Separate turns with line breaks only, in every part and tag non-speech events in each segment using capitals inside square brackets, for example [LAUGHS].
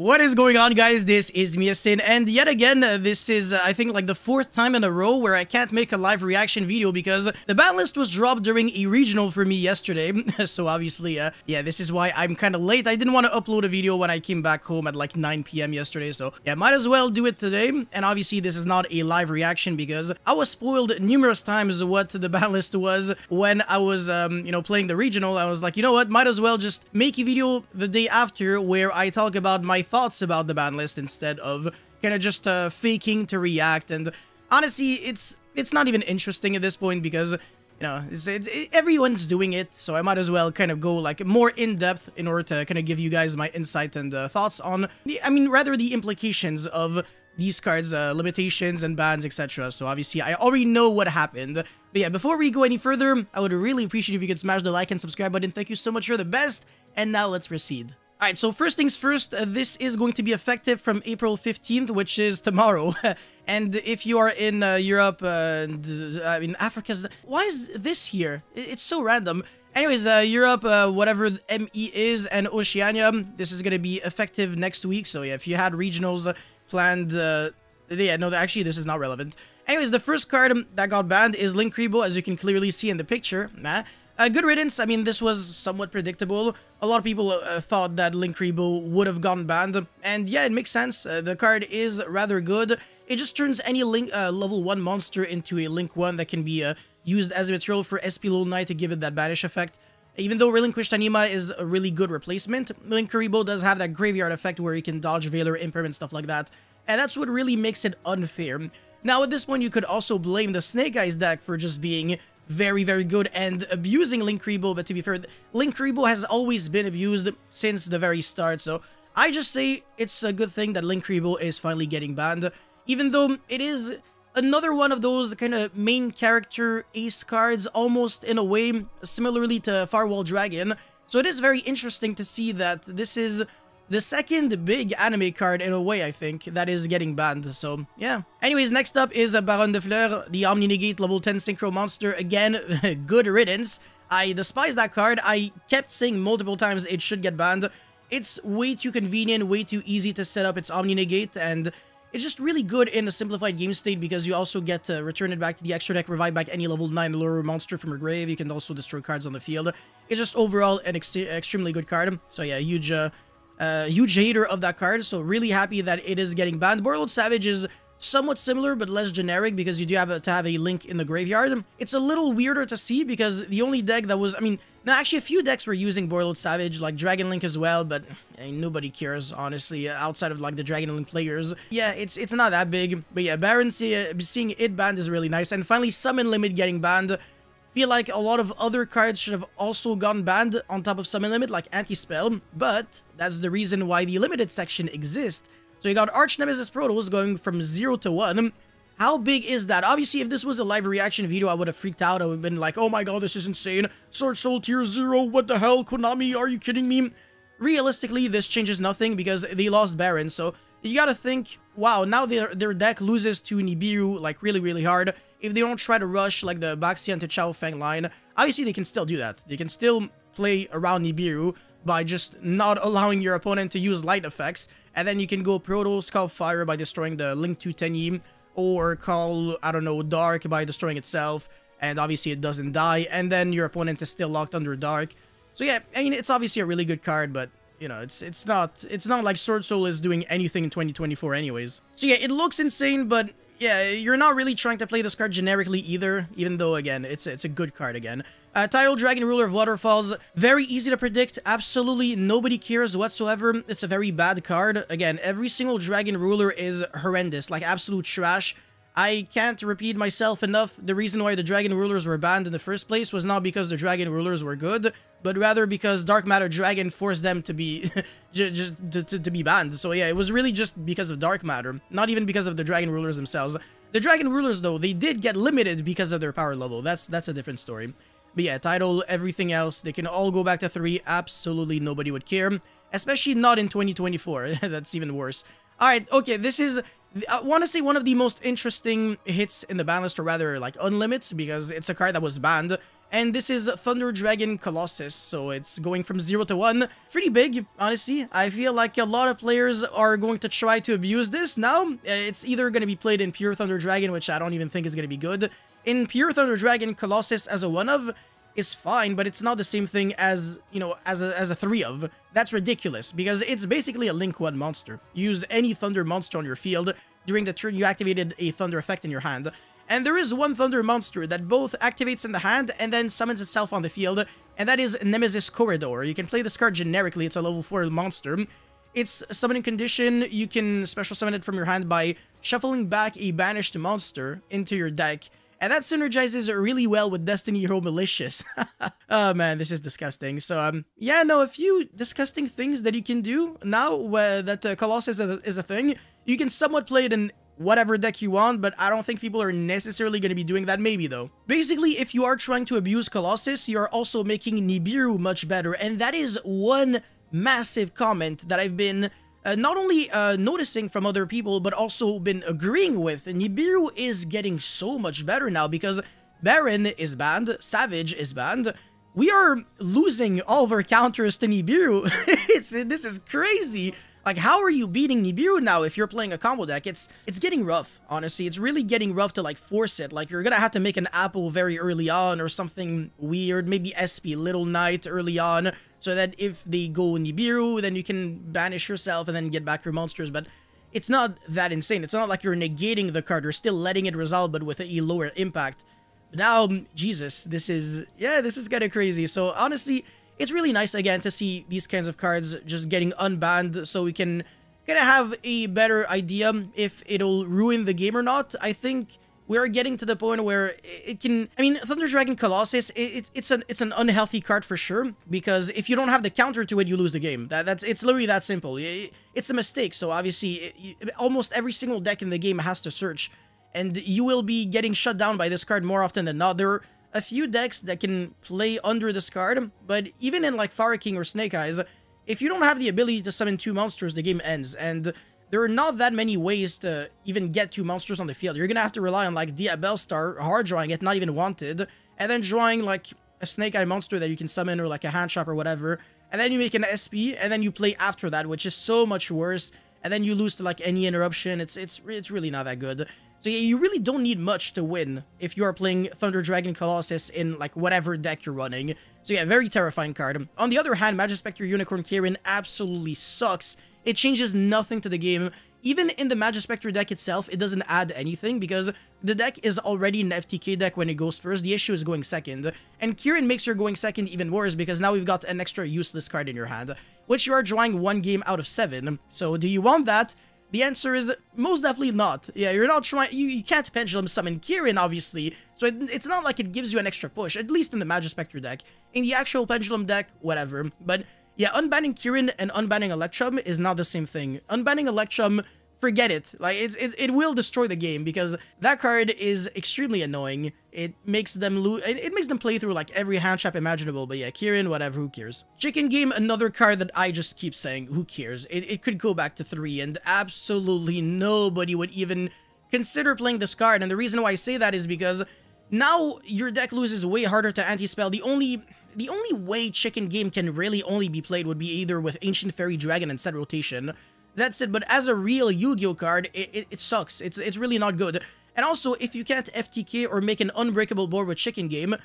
What is going on guys? This is Yacine and yet again uh, this is uh, I think like the fourth time in a row where I can't make a live reaction video because the ban list was dropped during a regional for me yesterday [LAUGHS] so obviously uh, yeah this is why I'm kind of late. I didn't want to upload a video when I came back home at like 9 p.m. yesterday so yeah might as well do it today and obviously this is not a live reaction because I was spoiled numerous times what the [LAUGHS] ban list was when I was um, you know playing the regional. I was like you know what might as well just make a video the day after where I talk about my thoughts about the ban list instead of kind of just uh, faking to react. And honestly, it's it's not even interesting at this point because you know it's, it's, it, everyone's doing it, so I might as well kind of go like more in depth in order to kind of give you guys my insight and uh, thoughts on the, I mean, rather the implications of these cards, uh, limitations and bans, etc. So obviously, I already know what happened. But yeah, before we go any further, I would really appreciate if you could smash the like and subscribe button. Thank you so much. You're the best. And now let's proceed. Alright, so first things first, uh, this is going to be effective from April 15th, which is tomorrow. [LAUGHS] and if you are in uh, Europe, uh, and, I mean, Africa's... Why is this here? It's so random. Anyways, uh, Europe, uh, whatever ME is, and Oceania, this is going to be effective next week. So yeah, if you had regionals planned... Uh, yeah, no, actually, this is not relevant. Anyways, the first card that got banned is Link Linkuriboh, as you can clearly see in the picture. Nah. Uh, good riddance. I mean, this was somewhat predictable. A lot of people uh, thought that Linkuriboh would have gone banned. And yeah, it makes sense. Uh, the card is rather good. It just turns any link uh, level 1 monster into a Link 1 that can be uh, used as a material for SP Lone Knight to give it that banish effect. Even though Relinquished Anima is a really good replacement, Linkuriboh does have that graveyard effect where you can dodge Veiler, Impermanent, stuff like that. And that's what really makes it unfair. Now, at this point, you could also blame the Snake Eyes deck for just being very, very good and abusing Linkuriboh, but to be fair, Linkuriboh has always been abused since the very start, so I just say it's a good thing that Linkuriboh is finally getting banned, even though it is another one of those kind of main character ace cards, almost in a way, similarly to Firewall Dragon, so it is very interesting to see that this is the second big anime card in a way, I think, that is getting banned. So, yeah. Anyways, next up is a Baronne de Fleur, the Omni Negate level 10 Synchro Monster. Again, [LAUGHS] good riddance. I despise that card. I kept saying multiple times it should get banned. It's way too convenient, way too easy to set up its Omni Negate, and it's just really good in a simplified game state because you also get to return it back to the extra deck, revive back any level 9 lure monster from your grave. You can also destroy cards on the field. It's just overall an ex extremely good card. So yeah, huge... Uh, uh, huge hater of that card, so really happy that it is getting banned. Borreload Savage is somewhat similar but less generic because you do have a, to have a link in the graveyard. It's a little weirder to see because the only deck that was, I mean, now actually a few decks were using Borreload Savage, like Dragon Link as well, but mean, nobody cares, honestly, outside of like the Dragon Link players. Yeah, it's it's not that big, but yeah, Baron see, uh, seeing it banned is really nice. And finally, Summon Limit getting banned feel like a lot of other cards should have also gone banned on top of Summon Limit, like Anti-Spell, but that's the reason why the Limited section exists. So you got Arch Nemesis Protos going from 0 to 1. How big is that? Obviously, if this was a live reaction video, I would have freaked out. I would have been like, oh my god, this is insane. Sword Soul Tier 0, what the hell? Konami, are you kidding me? Realistically, this changes nothing because they lost Baron, so you gotta think, wow, now their, their deck loses to Nibiru, like, really, really hard if they don't try to rush like the Baxian to Chaofeng line, obviously they can still do that. They can still play around Nibiru by just not [LAUGHS] allowing your opponent to use light effects, and then you can go Proto call Fire by destroying the Link to Tenyi, or call, I don't know, Dark by destroying itself, and obviously it doesn't die, and then your opponent is still locked under Dark. So yeah, I mean, it's obviously a really good card, but you know, it's it's not it's not like Sword Soul is doing anything in 2024 anyways. So yeah, it looks insane, but yeah, you're not really trying to play this card generically either, even though, again, it's, it's a good card again. Uh, Tidal Dragon Ruler of Waterfalls, very easy to predict, absolutely nobody cares whatsoever. It's a very bad card. Again, every single Dragon Ruler is horrendous, like absolute trash. I can't repeat myself enough. The reason why the Dragon Rulers were banned in the first place was not because the Dragon Rulers were good, but rather because Dark Matter Dragon forced them to be [LAUGHS] to, to, to, be banned. So yeah, it was really just because of Dark Matter, not even because of the Dragon Rulers themselves. The Dragon Rulers, though, they did get limited because of their power level. That's that's a different story. But yeah, Tidal, everything else, they can all go back to 3. Absolutely nobody would care. Especially not in 2024. [LAUGHS] that's even worse. Alright, okay, this is I want to say one of the most interesting hits in the ban list, or rather, like, unlimits, because it's a card that was banned, And this is Thunder Dragon Colossus, so it's going from 0 to 1. Pretty big, honestly. I feel like a lot of players are going to try to abuse this now. Eh, it's either going to be played in Pure Thunder Dragon, which I don't even think is going to be good. In Pure Thunder Dragon, Colossus as a 1-of is fine, but it's not the same thing as, you know, as a, as a 3-of. That's ridiculous, because it's basically a Link 1 monster. use any Thunder monster on your field. During the turn, you activated a Thunder effect in your hand. And there is one Thunder monster that both activates in the hand and then summons itself on the field, and that is Nemesis Corridor. You can play this card generically, it's a level 4 monster. Its summoning condition, you can special summon it from your hand by shuffling back a banished monster into your deck, and that synergizes really well with Destiny Hero Malicious. [LAUGHS] oh man, this is disgusting. So um, yeah, no, a few disgusting things that you can do now uh, that uh, Colossus is a, is a thing. You can somewhat play it in whatever deck you want, but I don't think people are necessarily going to be doing that maybe though. Basically, if you are trying to abuse Colossus, you're also making Nibiru much better, and that is one massive comment that I've been uh, not only uh, noticing from other people, but also been agreeing with. Nibiru is getting so much better now because Baron is banned, Savage is banned, we are losing all of our counters to Nibiru. [LAUGHS] this is crazy. Like, how are you beating Nibiru now if you're playing a combo deck? It's it's getting rough, honestly. It's really getting rough to, like, force it. Like, you're gonna have to make an apple very early on or something weird. Maybe SP Little Knight early on, so that if they go Nibiru, then you can banish yourself and then get back your monsters. But it's not that insane. It's not like you're negating the card. You're still letting it resolve, but with a lower impact. Now, um, Jesus, this is... Yeah, this is kind of crazy. So, honestly it's really nice again to see these kinds of cards just getting unbanned so we can kind of have a better idea if it'll ruin the game or not. I think we're getting to the point where it can I mean Thunder Dragon Colossus it, it's an it's an unhealthy card for sure because if you don't have the counter to it you lose the game. That that's it's literally that simple. It's a mistake so obviously it, almost every single deck in the game has to search and you will be getting shut down by this card more often than not. There are a few decks that can play under this card, but even in like Fire King or Snake Eyes, if you don't have the ability to summon two monsters, the game ends, and there are not that many ways to even get two monsters on the field. You're gonna have to rely on like Diabellstar, hard drawing it, not even wanted, and then drawing like a Snake Eye monster that you can summon or like a hand trap or whatever, and then you make an SP, and then you play after that, which is so much worse, and then you lose to like any interruption. It's it's it's really not that good. So yeah, you really don't need much to win if you are playing Thunder Dragon Colossus in like whatever deck you're running. So yeah, very terrifying card. On the other hand, Majespecter Unicorn Kirin absolutely sucks. It changes nothing to the game. Even in the Majespecter deck itself, it doesn't add anything because the deck is already an FTK deck when it goes first. The issue is going second. And Kirin makes your going second even worse because now we've got an extra useless card in your hand, which you are drawing one game out of seven. So do you want that? The answer is most definitely not. Yeah, you're not trying, you, you can't Pendulum Summon Kirin, obviously, so it, it's not like it gives you an extra push, at least in the Majespecter deck. In the actual Pendulum deck, whatever. But yeah, unbanning Kirin and unbanning Electrum is not the same thing. Unbanning Electrum forget it. Like, it's, it, it will destroy the game because that card is extremely annoying. It makes them lose, it, it, makes them play through like every hand trap imaginable, but yeah, Kirin, whatever, who cares. Chicken Game, another card that I just keep saying, who cares? It, it could go back to three and absolutely nobody would even consider playing this card. And the reason why I say that is because now your deck loses way harder to anti-spell. The only the only way Chicken Game can really only be played would be either with Ancient Fairy Dragon and set rotation, that's it, but as a real Yu-Gi-Oh card, it, it, it, sucks. It's, it's really not good. And also, if you can't FTK or make an unbreakable board with Chicken Game,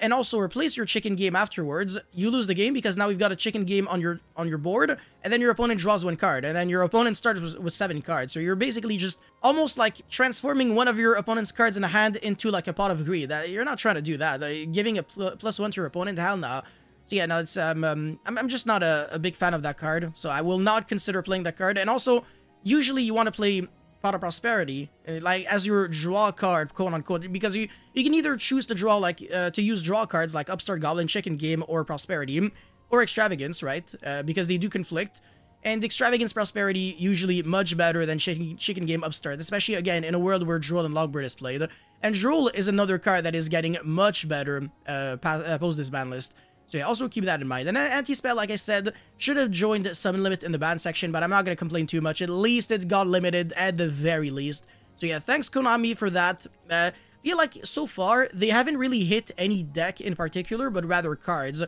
and also replace your chicken game afterwards, you lose the game because now we've got a chicken game on your on your board, and then your opponent draws one card, and then your opponent starts with, with seven cards. So you're basically just almost like transforming one of your opponent's cards in a hand into like a pot of greed. That you're not trying to do that. Uh, giving a pl plus one to your opponent, hell no. So yeah, no, it's um, um I'm, I'm just not a, a big fan of that card, so I will not consider playing that card. And also, usually you want to play Pot of Prosperity, uh, like as your draw card, quote unquote, because you you can either choose to draw like uh, to use draw cards like Upstart Goblin, Chicken Game, or Prosperity, or Extravagance, right? Uh, because they do conflict. And Extravagance Prosperity usually much better than Chicken, Chicken Game Upstart, especially again in a world where Droll and Lock Bird is played. And Droll is another card that is getting much better uh, uh post this ban list. So yeah, also keep that in mind. And Anti-Spell, like I said, should have joined Summon Limit in the ban section, but I'm not going to complain too much. At least it got limited at the very least. So yeah, thanks Konami for that. Uh, feel like so far, they haven't really hit any deck in particular, but rather cards.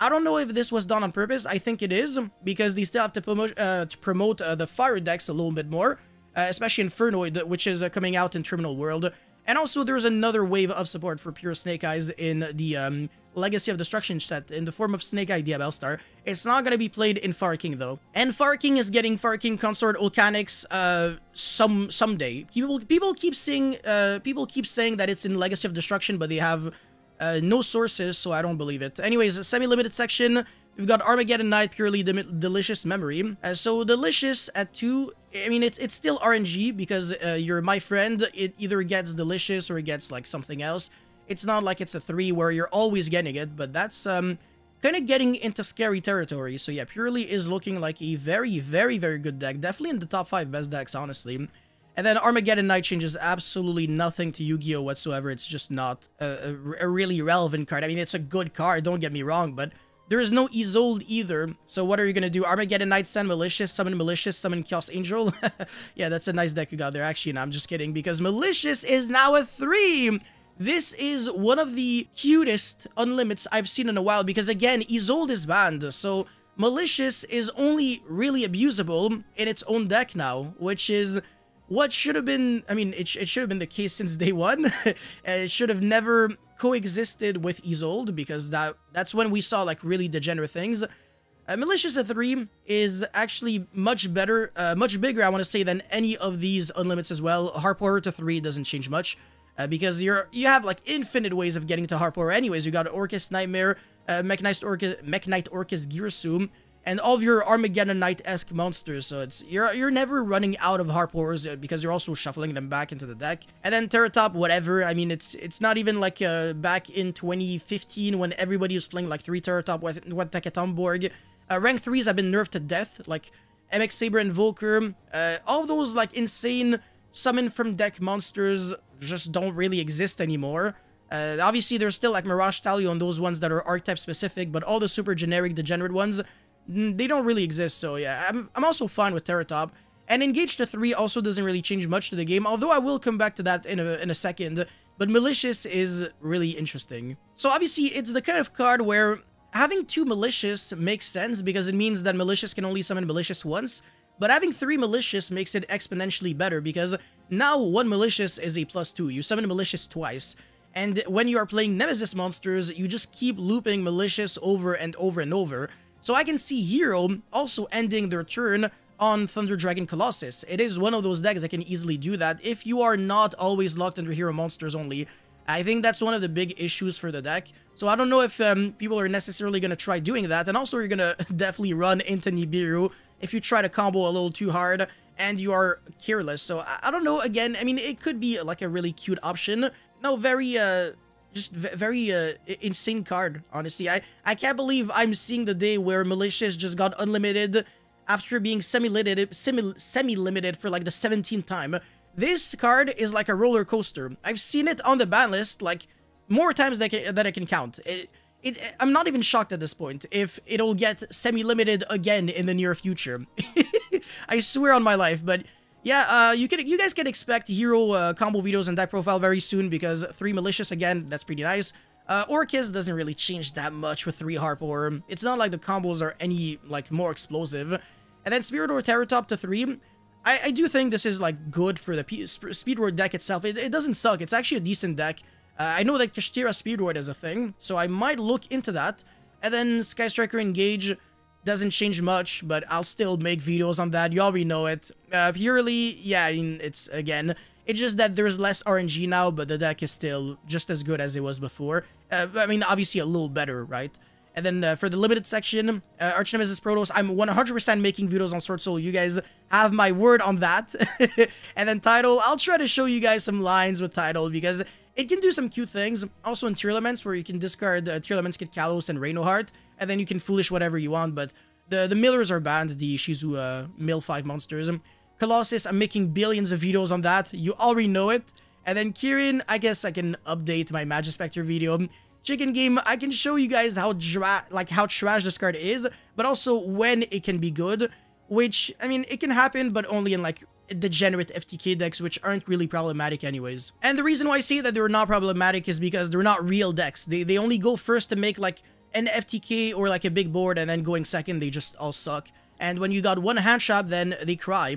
I don't know if this was done on purpose. I think it is, because they still have to, promote, uh, to promote uh, the fire decks a little bit more, uh, especially Infernoid, which is uh, coming out in Terminal World. And also, there's another wave of support for Pure Snake Eyes in the um, Legacy of Destruction set in the form of Snake Eye Diabellstar. It's not to be played in Fire King, though. And Fire King is getting Fire King Consort Volcanics uh, some someday. People people keep seeing uh, people keep saying that it's in Legacy of Destruction, but they have uh, no sources, so I don't believe it. Anyways, a semi-limited section. We've got Armageddon Knight, Purrely delicious memory. Uh, so delicious at two. I mean, it's it's still RNG because uh, you're my friend. It either gets delicious or it gets like something else. It's not like it's a three where you're always getting it, but that's um kind of getting into scary territory. So yeah, Purrely is looking like a very, very, very good deck. Definitely in the top five best decks, honestly. And then Armageddon Knight changes absolutely nothing to Yu-Gi-Oh! whatsoever. It's just not a, a, a really relevant card. I mean, it's a good card, don't get me wrong, but there is no Isolde either. So what are you going to do? Armageddon Knight, send Malicious, summon Malicious, summon Chaos Angel? [LAUGHS] yeah, that's a nice deck you got there. Actually, no, I'm just kidding because Malicious is now a 3! This is one of the cutest unlimits I've seen in a while because again, Isolde is banned, so Malicious is only really abusable in its own deck now, which is what should have been, I mean, it, it should have been the case since day one. [LAUGHS] it should have never coexisted with Isolde because that that's when we saw like really degenerate things. Uh, Malicious at 3 is actually much better, uh, much bigger, I want to say, than any of these unlimits as well. Harp Horror to 3 doesn't change much, uh, because you're you have like infinite ways of getting to Harp Horror anyways. You got Orcust Knightmare, uh, Mekk-Knight Orcust, Mekk-Knight Orcust Girasum, and all of your Armageddon Knight-esque monsters, so it's you're you're never running out of harp horrors uh, because you're also shuffling them back into the deck. And then Terrortop, whatever. I mean, it's it's not even like uh, back in 2015 when everybody was playing like three Terrortop with one Tekatomborg. Uh, rank threes have been nerfed to death, like MX Saber Invoker. Uh, all those like insane summon from deck monsters just don't really exist anymore. Uh, obviously, there's still like Mirage Stallion, those ones that are archetype specific, but all the super generic degenerate ones they don't really exist, so yeah, I'm, I'm also fine with Terrortop. And Engage to 3 also doesn't really change much to the game, although I will come back to that in a, in a second, but Malicious is really interesting. So obviously, it's the kind of card where having two Malicious makes sense because it means that Malicious can only summon Malicious once, but having three Malicious makes it exponentially better because now one Malicious is a plus two. You summon Malicious twice. And when you are playing Nemesis monsters, you just keep looping Malicious over and over and over. So I can see Hero also ending their turn on Thunder Dragon Colossus. It is one of those decks that can easily do that if you are not always locked under Hero monsters only. I think that's one of the big issues for the deck. So I don't know if um, people are necessarily going to try doing that. And also you're going [LAUGHS] to definitely run into Nibiru if you try to combo a little too hard and you are careless. So I, I don't know. Again, I mean, it could be like a really cute option. No, very... uh just very uh, insane card, honestly. I, I can't believe I'm seeing the day where Malicious just got unlimited after being semi-limited semi-limited for like the 17th time. This card is like a roller coaster. I've seen it on the ban list like more times than I can, I can count. It, it, I'm not even shocked at this point if it'll get semi-limited again in the near future. [LAUGHS] I swear on my life, but yeah, uh, you can you guys can expect hero uh, combo videos and deck profile very soon because 3 Malicious, again, that's pretty nice. Uh, Orcust doesn't really change that much with 3 Harp or It's not like the combos are any, like, more explosive. And then Spirit or Terrortop to 3, I, I do think this is, like, good for the P Speedroid deck itself. It, it doesn't suck. It's actually a decent deck. Uh, I know that Kashtira Speedroid is a thing, so I might look into that. And then Sky Striker Engage doesn't change much, but I'll still make videos on that. You already know it. Uh, Purrely, yeah, I mean, it's, again, it's just that there's less RNG now, but the deck is still just as good as it was before. Uh, I mean, obviously a little better, right? And then uh, for the limited section, uh, Arch Nemesis Protos, I'm 100% making videos on Sword Soul. You guys have my word on that. [LAUGHS] and then Tidal, I'll try to show you guys some lines with Tidal because it can do some cute things. Also in Tearlaments, where you can discard uh, Tearlaments, Kitkallos, and Reinoheart and then you can foolish whatever you want, but the, the millers are banned, the Shizu uh, mill 5 monsters. Colossus, I'm making billions of videos on that, you already know it. And then Kirin, I guess I can update my Majespecter video. Chicken Game, I can show you guys how like how trash this card is, but also when it can be good. Which, I mean, it can happen, but only in like degenerate FTK decks, which aren't really problematic anyways. And the reason why I say that they're not problematic is because they're not real decks. They, they only go first to make like an FTK or like a big board, and then going second, they just all suck. And when you got one hand shop, then they cry.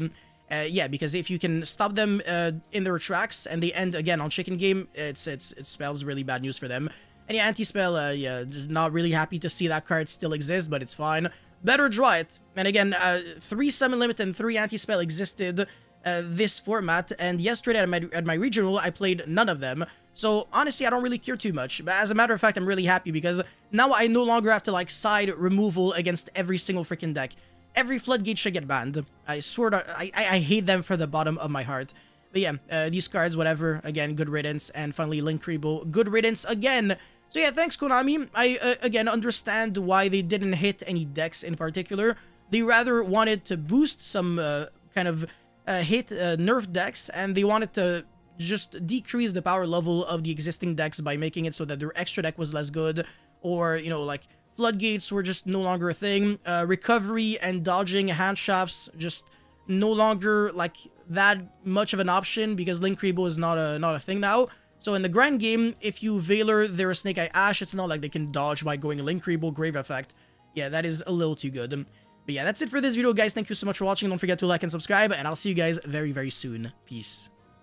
Uh, yeah, because if you can stop them uh, in their tracks and they end again on chicken game, it's it's it spells really bad news for them. And yeah, anti-spell, uh, yeah, not really happy to see that card still exists, but it's fine. Better draw it. And again, uh, three summon limit and three anti-spell existed uh, this format, and yesterday at my, at my regional, I played none of them. So honestly, I don't really care too much. But as a matter of fact, I'm really happy because now I no longer have to like side removal against every single freaking deck. Every floodgate should get banned. I swear to, I, I, hate them for the bottom of my heart. But yeah, uh, these cards, whatever. Again, good riddance. And finally, Linkuriboh, good riddance again. So yeah, thanks Konami. I, uh, again, understand why they didn't hit any decks in particular. They rather wanted to boost some uh, kind of uh, hit uh, nerf decks, and they wanted to just decrease the power level of the existing decks by making it so that their extra deck was less good, or, you know, like, floodgates were just no longer a thing. Uh, recovery and dodging hand shops just no longer, like, that much of an option because Linkuriboh is not a, not a thing now. So in the grind game, if you Veiler their Snake Eye Ash, it's not like they can dodge by going Linkuriboh, Grave Effect. Yeah, that is a little too good. But yeah, that's it for this video, guys. Thank you so much for watching. Don't forget to like and subscribe, and I'll see you guys very, very soon. Peace.